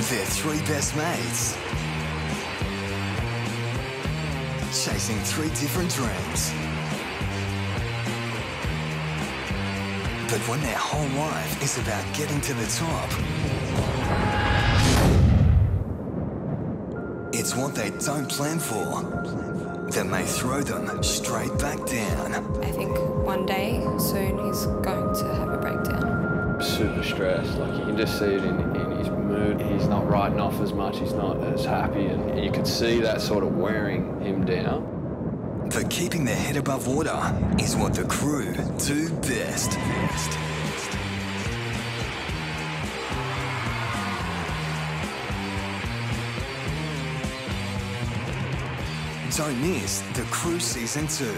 They're three best mates. Chasing three different dreams. But when their whole life is about getting to the top, it's what they don't plan for that may throw them straight back down. I think one day soon he's going to have a breakdown. Super stressed, like you can just see it in, in his mood. Writing off as much, he's not as happy, and you could see that sort of wearing him down. But keeping their head above water is what the crew do best. Don't miss the crew season two.